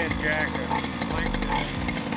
bed jacket. Like.